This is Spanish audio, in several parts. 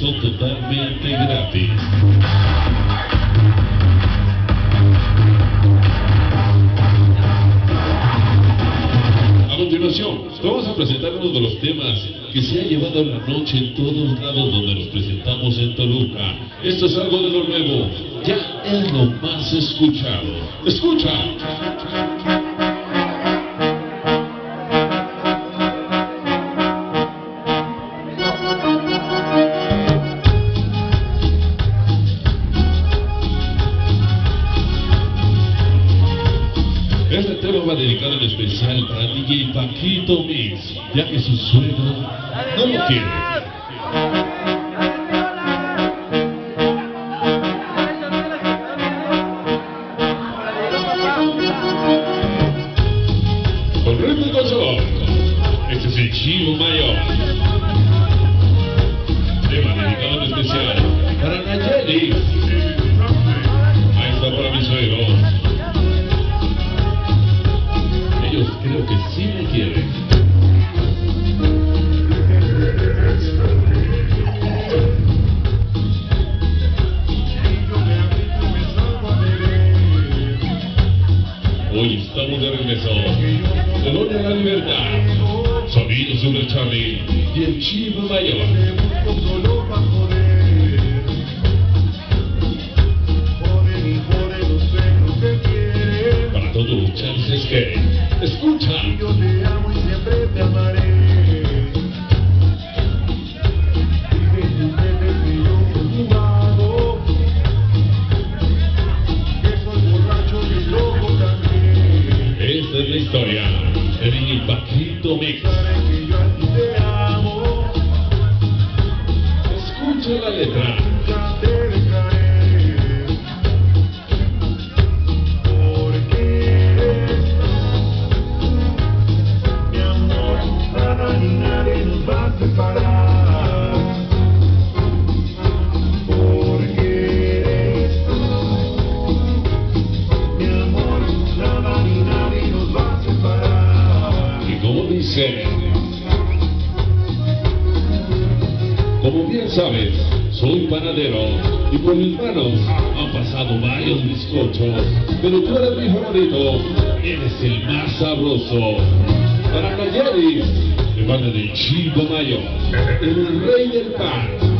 son totalmente gratis. A continuación, vamos a presentar uno de los temas que se ha llevado la noche en todos lados donde nos presentamos en Toluca. Esto es algo de lo nuevo, ya es lo más escuchado. Escucha. Este tema va dedicado en especial para DJ Paquito Mix, ya que su suegro no lo quiere. Me quieren. Hoy estamos de regreso. Colonia La Libertad. Sonido Super y el Chivo Mayor. Paquito Mix. Escucha la letra. Como bien sabes, soy panadero y por mis manos han pasado varios bizcochos, pero tú eres mi favorito, eres el más sabroso. Para Nayeli, de parte del Chico Mayor, el rey del pan.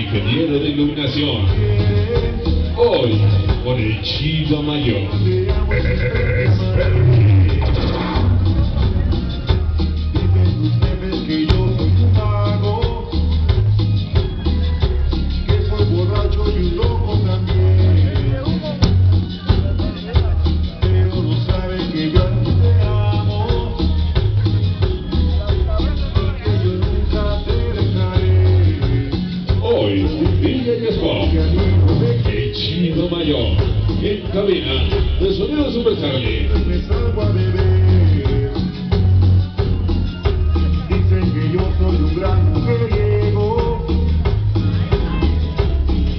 Ingeniero de iluminación, hoy con el Chico Mayor. No me El Chido Mayor, en cabina de Sonido Super. Dicen que yo soy un gran mujeriego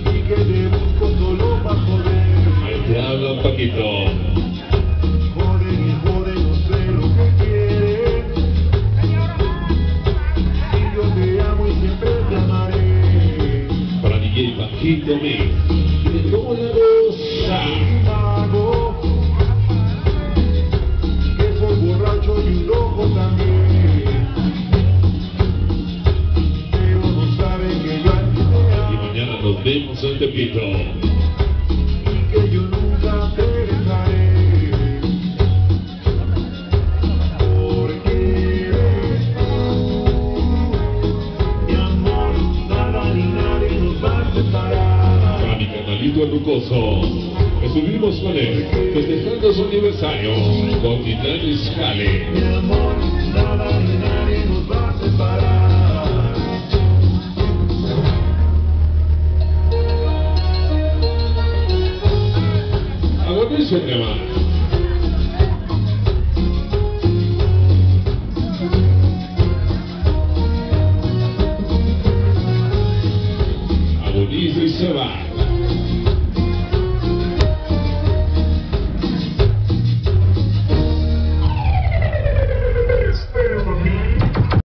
y que te busco solo pa' joder. Ahí te habla Paquito. Mix. De cómo la que soy borracho y un loco también. Pero no saben que yo Y mañana nos vemos en Tepito. Para mi canalito el Rucoso. Estuvimos con él festejando su aniversario con Titán Scale.